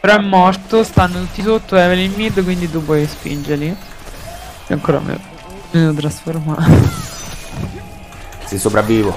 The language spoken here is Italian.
Però è morto, stanno tutti sotto Evelyn mid, quindi tu puoi spingerli. E ancora me, me lo trasformare. Sei sopravvivo.